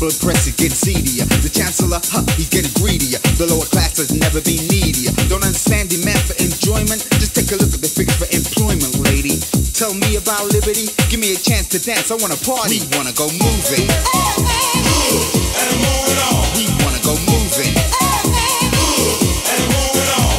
blood pressure gets seedier. The chancellor, huh, he's getting greedier. The lower class has never been needier. Don't understand demand for enjoyment? Just take a look at the fix for employment, lady. Tell me about liberty. Give me a chance to dance. I wanna party. We wanna go moving. And move it on. We wanna go moving. And move it on.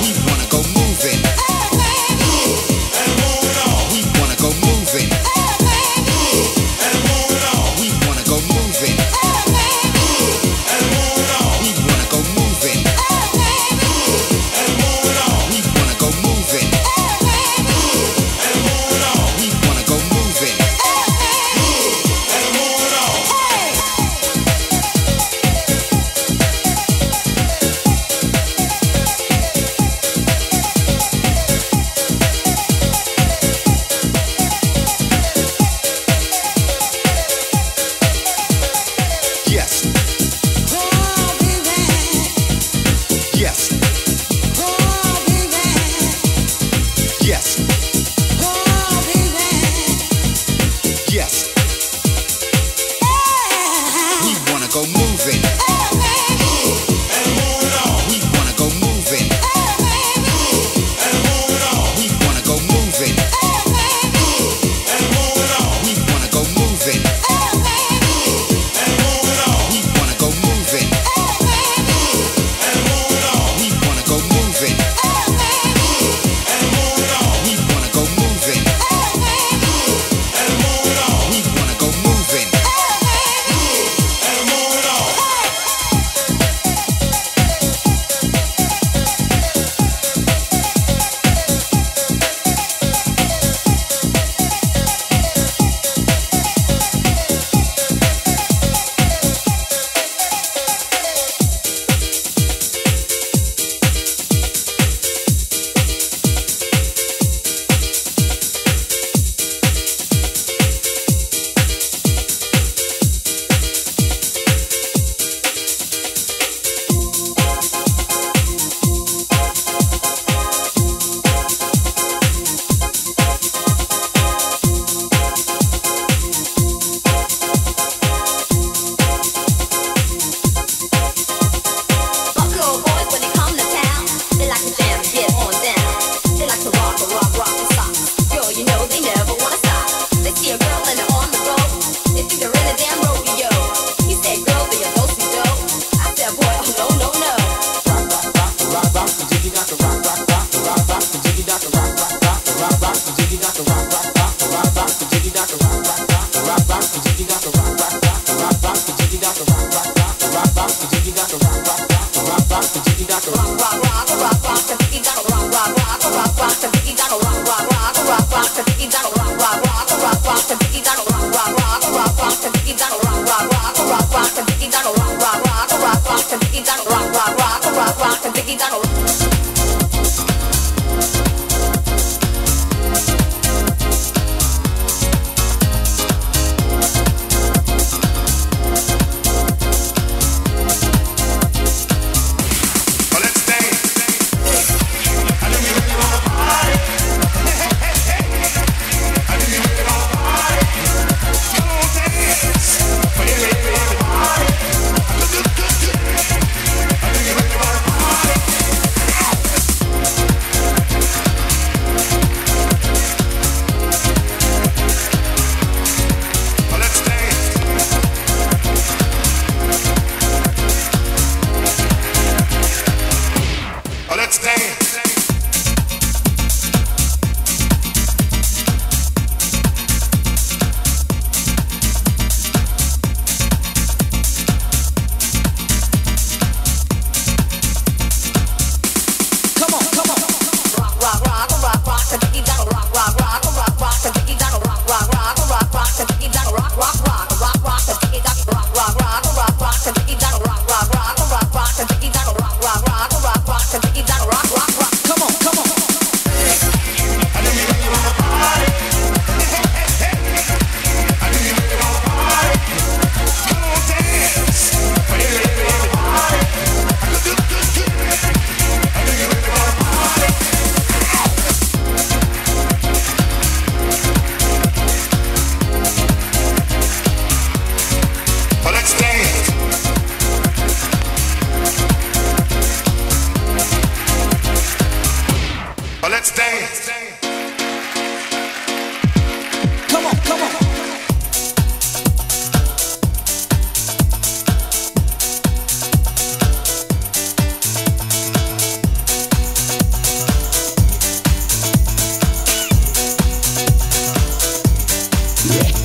Yeah.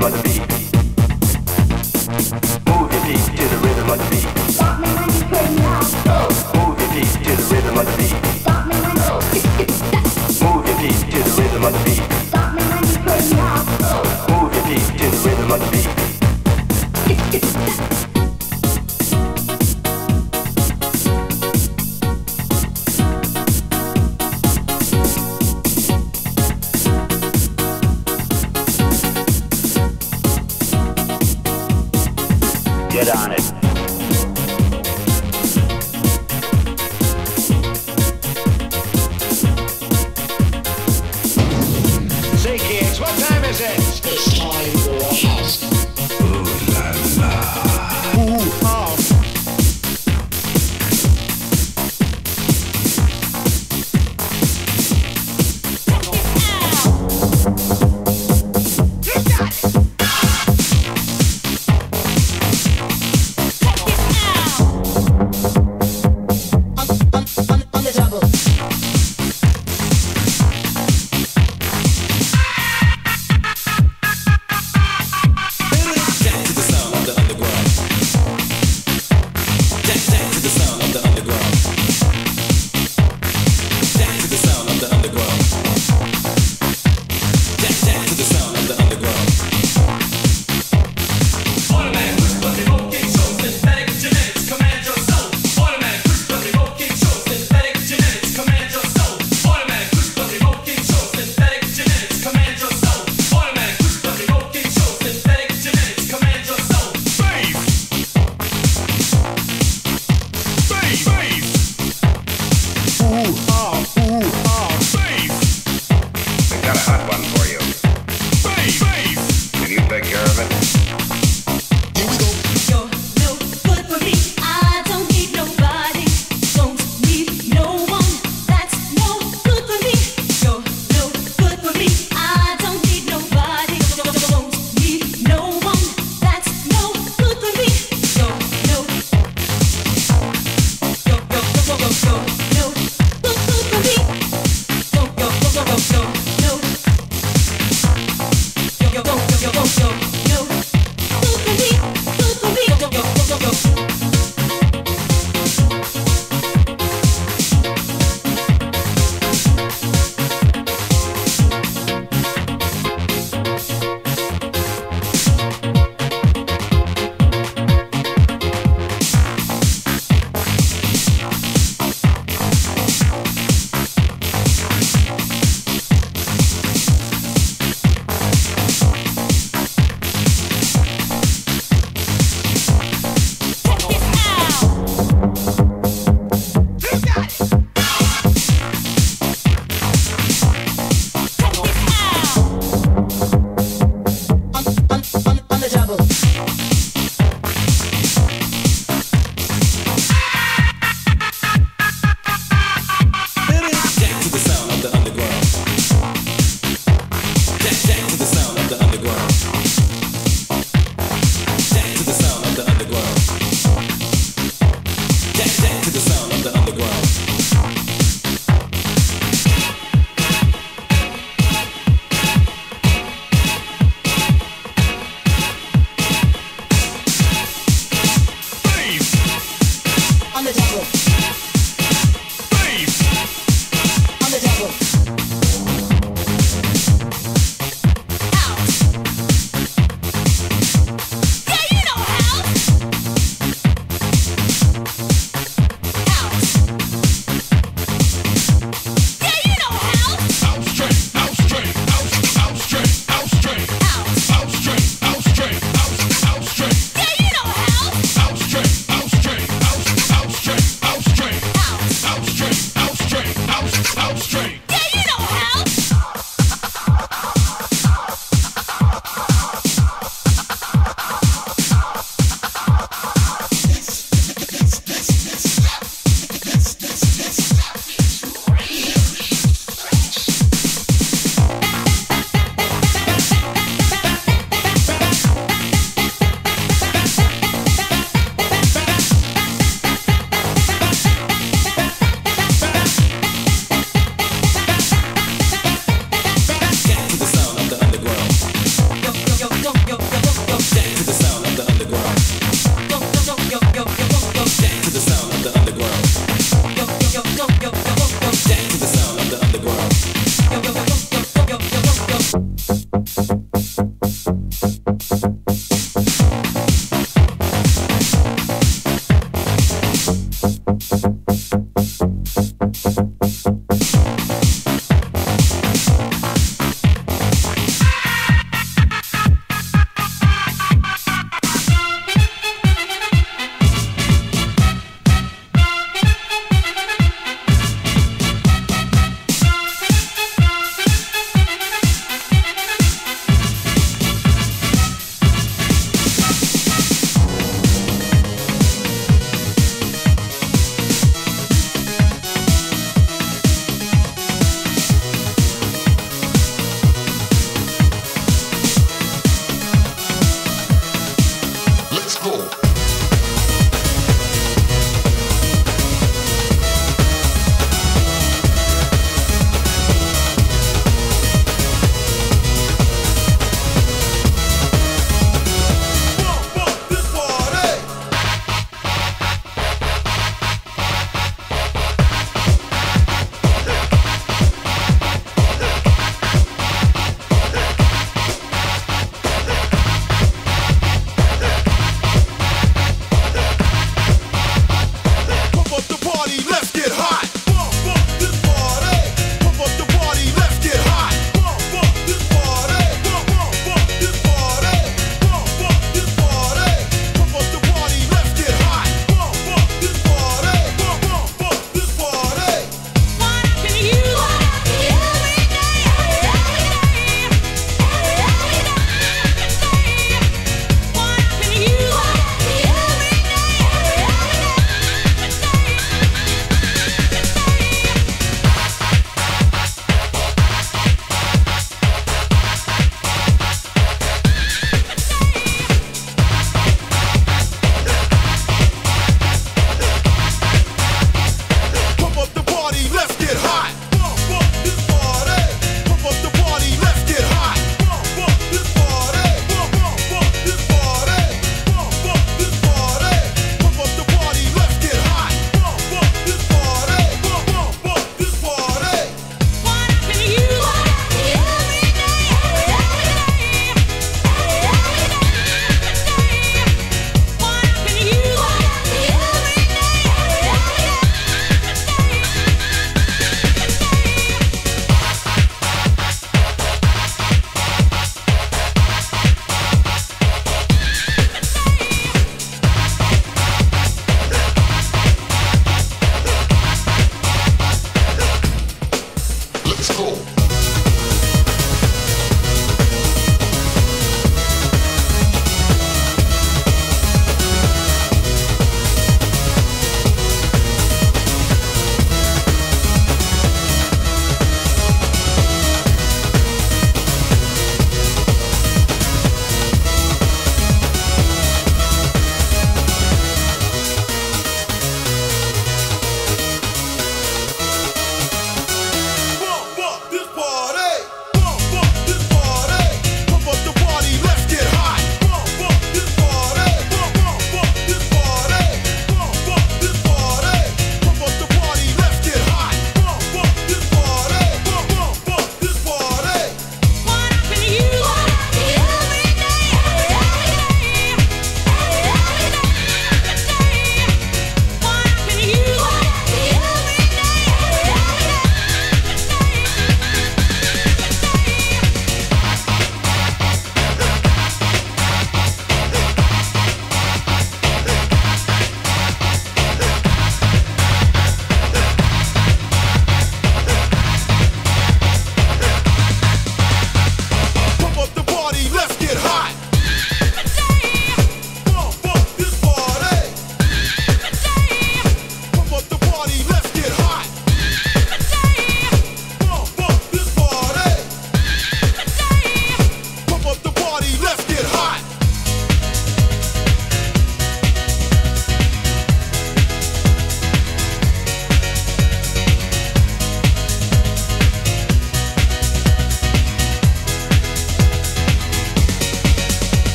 rhythm the beat.